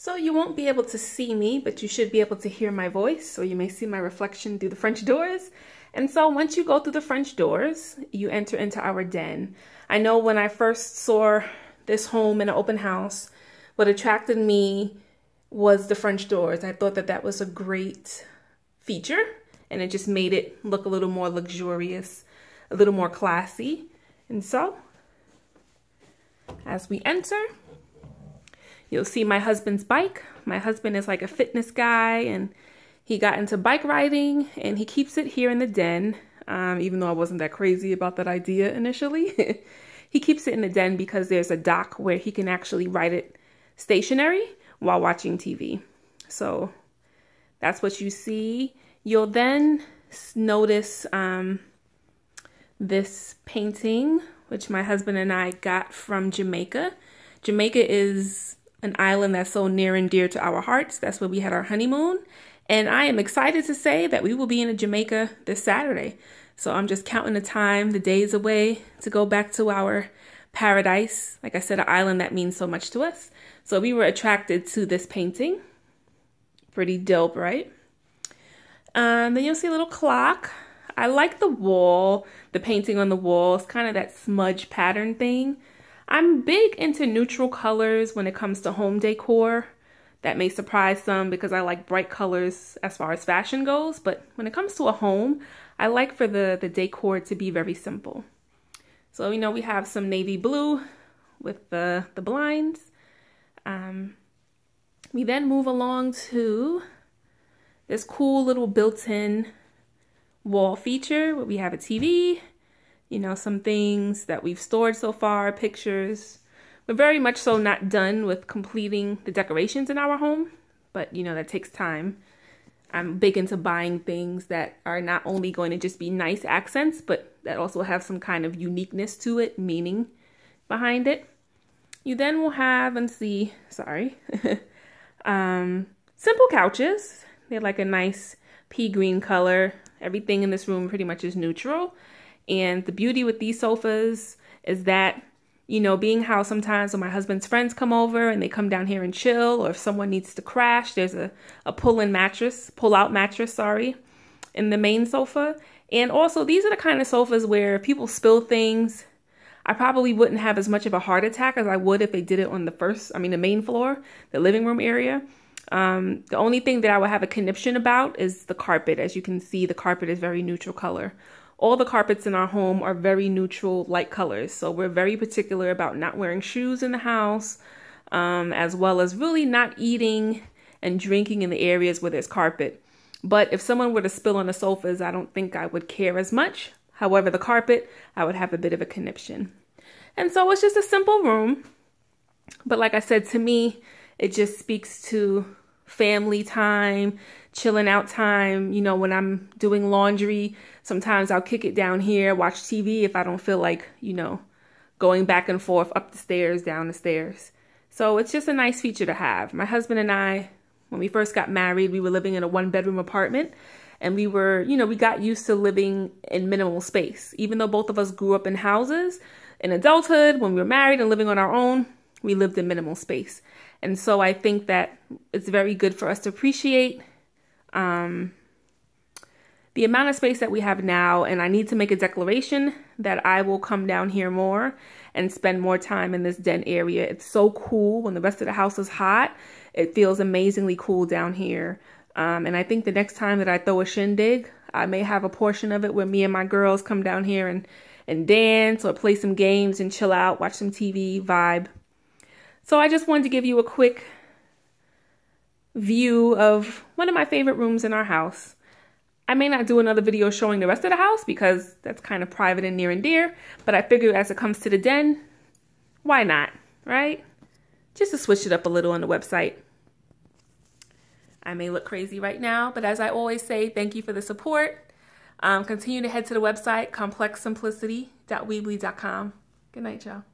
So you won't be able to see me, but you should be able to hear my voice, or you may see my reflection through the French doors. And so once you go through the French doors, you enter into our den. I know when I first saw this home in an open house, what attracted me was the French doors. I thought that that was a great feature, and it just made it look a little more luxurious, a little more classy. And so, as we enter, You'll see my husband's bike. My husband is like a fitness guy and he got into bike riding and he keeps it here in the den. Um, even though I wasn't that crazy about that idea initially. he keeps it in the den because there's a dock where he can actually ride it stationary while watching TV. So that's what you see. You'll then notice um, this painting, which my husband and I got from Jamaica. Jamaica is an island that's so near and dear to our hearts. That's where we had our honeymoon. And I am excited to say that we will be in Jamaica this Saturday. So I'm just counting the time, the days away to go back to our paradise. Like I said, an island that means so much to us. So we were attracted to this painting. Pretty dope, right? Um, then you'll see a little clock. I like the wall, the painting on the wall. It's kind of that smudge pattern thing. I'm big into neutral colors when it comes to home decor. That may surprise some because I like bright colors as far as fashion goes, but when it comes to a home, I like for the, the decor to be very simple. So, you know, we have some navy blue with the, the blinds. Um, we then move along to this cool little built-in wall feature where we have a TV, you know, some things that we've stored so far, pictures. We're very much so not done with completing the decorations in our home, but you know, that takes time. I'm big into buying things that are not only going to just be nice accents, but that also have some kind of uniqueness to it, meaning behind it. You then will have, and see, sorry, um, simple couches. They're like a nice pea green color. Everything in this room pretty much is neutral. And the beauty with these sofas is that, you know, being how sometimes when my husband's friends come over and they come down here and chill, or if someone needs to crash, there's a, a pull-in mattress, pull-out mattress, sorry, in the main sofa. And also, these are the kind of sofas where people spill things. I probably wouldn't have as much of a heart attack as I would if they did it on the first, I mean, the main floor, the living room area. Um, the only thing that I would have a conniption about is the carpet. As you can see, the carpet is very neutral color all the carpets in our home are very neutral light colors. So we're very particular about not wearing shoes in the house, um, as well as really not eating and drinking in the areas where there's carpet. But if someone were to spill on the sofas, I don't think I would care as much. However, the carpet, I would have a bit of a conniption. And so it's just a simple room. But like I said, to me, it just speaks to family time, chilling out time. You know, when I'm doing laundry, sometimes I'll kick it down here, watch TV if I don't feel like, you know, going back and forth up the stairs, down the stairs. So it's just a nice feature to have. My husband and I, when we first got married, we were living in a one bedroom apartment and we were, you know, we got used to living in minimal space. Even though both of us grew up in houses, in adulthood, when we were married and living on our own, we lived in minimal space. And so I think that it's very good for us to appreciate um, the amount of space that we have now. And I need to make a declaration that I will come down here more and spend more time in this den area. It's so cool when the rest of the house is hot. It feels amazingly cool down here. Um, and I think the next time that I throw a shindig, I may have a portion of it where me and my girls come down here and, and dance or play some games and chill out, watch some TV, vibe. So I just wanted to give you a quick view of one of my favorite rooms in our house. I may not do another video showing the rest of the house because that's kind of private and near and dear, but I figure as it comes to the den, why not, right? Just to switch it up a little on the website. I may look crazy right now, but as I always say, thank you for the support. Um, continue to head to the website, complexedsimplicity.weebly.com. Good night, y'all.